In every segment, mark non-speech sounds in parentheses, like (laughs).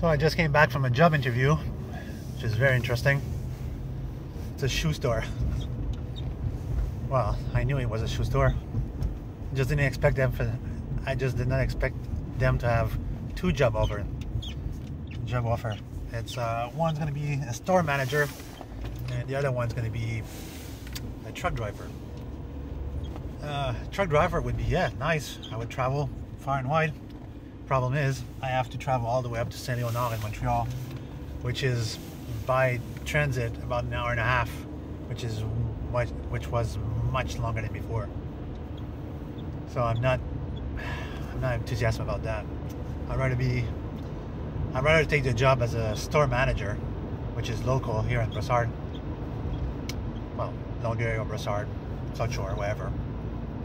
So I just came back from a job interview, which is very interesting. It's a shoe store. Well, I knew it was a shoe store. Just didn't expect them for. I just did not expect them to have two job offer. Job offer. It's uh, one's gonna be a store manager, and the other one's gonna be a truck driver. Uh, truck driver would be yeah nice. I would travel far and wide. Problem is, I have to travel all the way up to Saint Leonard in Montreal, which is by transit about an hour and a half, which is much, which was much longer than before. So I'm not, (sighs) I'm not enthusiastic about that. I'd rather be, I'd rather take the job as a store manager, which is local here in Brossard. Well, Longueuil or Brossard, South Shore, wherever,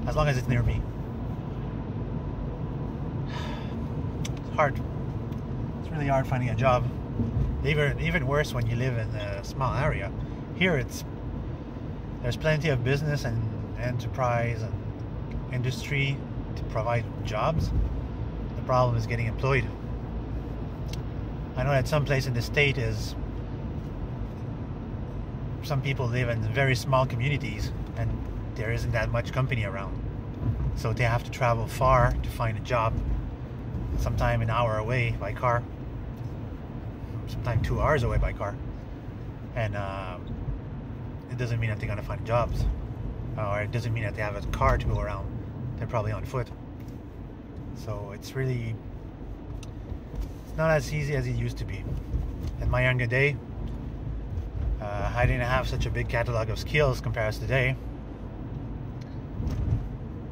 as long as it's near me. Hard. It's really hard finding a job. Even even worse when you live in a small area. Here it's there's plenty of business and enterprise and industry to provide jobs. The problem is getting employed. I know that some place in the state is some people live in very small communities and there isn't that much company around. So they have to travel far to find a job sometime an hour away by car, sometime two hours away by car, and uh, it doesn't mean that they're gonna find jobs, or it doesn't mean that they have a car to go around. They're probably on foot. So it's really it's not as easy as it used to be. In my younger day, uh, I didn't have such a big catalog of skills compared to today.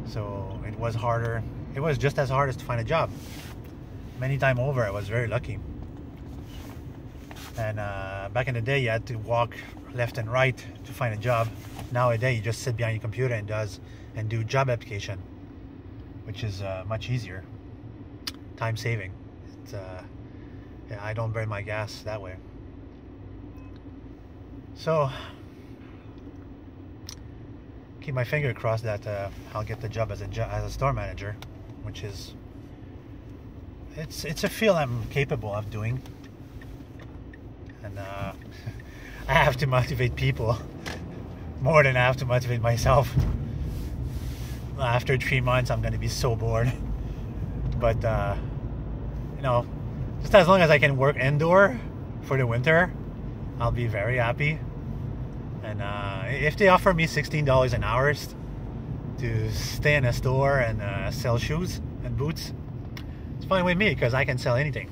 So it was harder. It was just as hard as to find a job many time over. I was very lucky. And uh, back in the day, you had to walk left and right to find a job. Nowadays, you just sit behind your computer and does and do job application, which is uh, much easier. Time saving. Uh, yeah, I don't burn my gas that way. So keep my finger crossed that uh, I'll get the job as a as a store manager, which is it's it's a feel I'm capable of doing, and uh, (laughs) I have to motivate people more than I have to motivate myself. After three months, I'm to be so bored. But uh, you know, just as long as I can work indoor for the winter, I'll be very happy. And uh, if they offer me sixteen dollars an hour to stay in a store and uh, sell shoes and boots it's fine with me because I can sell anything.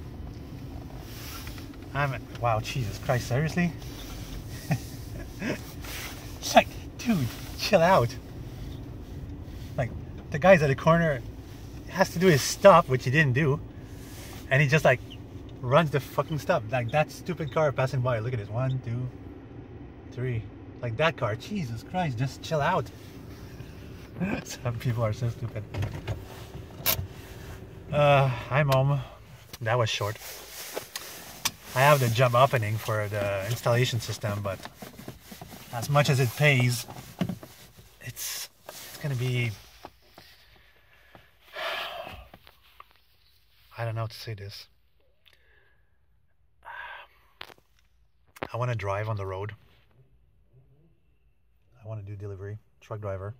I'm wow, Jesus Christ, seriously? (laughs) it's like, dude, chill out. Like the guys at the corner has to do his stop, which he didn't do, and he just like runs the fucking stop. Like that stupid car passing by. Look at this. One, two, three. Like that car. Jesus Christ, just chill out. (laughs) Some people are so stupid. Uh, I'm home. That was short. I have the job opening for the installation system, but as much as it pays, it's it's gonna be. (sighs) I don't know how to say this. (sighs) I want to drive on the road. I want to do delivery, truck driver.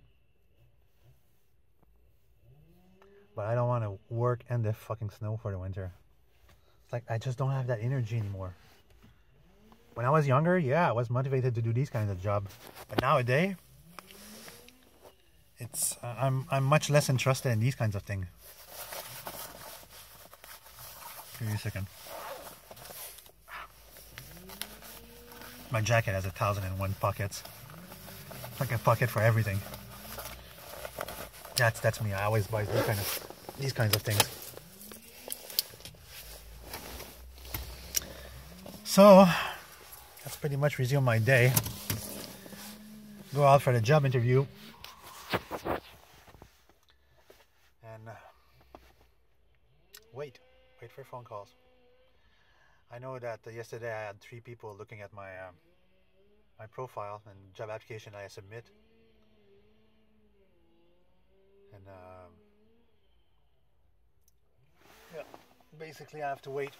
But I don't want to work in the fucking snow for the winter. It's like I just don't have that energy anymore. When I was younger, yeah, I was motivated to do these kinds of jobs, but nowadays, it's I'm I'm much less interested in these kinds of things. Give me a second. My jacket has a thousand and one pockets. Like a pocket for everything. That's that's me. I always buy these kind of these kinds of things. So that's pretty much resume my day. Go out for the job interview. And uh, wait, wait for phone calls. I know that uh, yesterday I had three people looking at my uh, my profile and job application I submit um, yeah, basically I have to wait.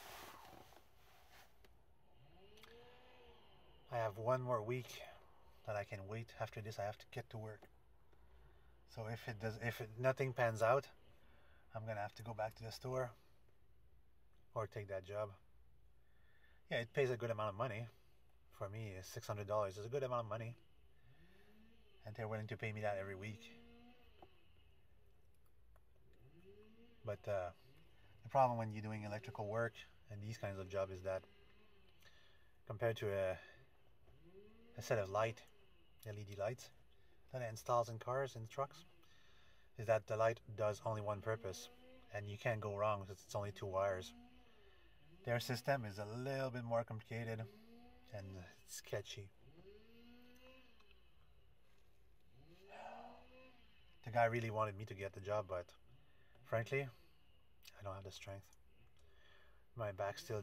I have one more week that I can wait. After this, I have to get to work. So if it does, if it, nothing pans out, I'm gonna have to go back to the store or take that job. Yeah, it pays a good amount of money. For me, six hundred dollars is a good amount of money, and they're willing to pay me that every week. But uh, the problem when you're doing electrical work and these kinds of jobs is that compared to a, a set of light, LED lights that installs in cars and trucks, is that the light does only one purpose and you can't go wrong because it's only two wires. Their system is a little bit more complicated and sketchy. The guy really wanted me to get the job, but frankly, I don't have the strength. My back still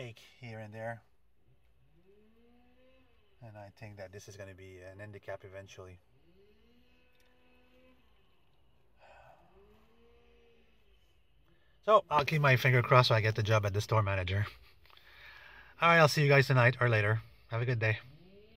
ache here and there. And I think that this is going to be an handicap eventually. So I'll keep my finger crossed so I get the job at the store manager. Alright, I'll see you guys tonight or later. Have a good day.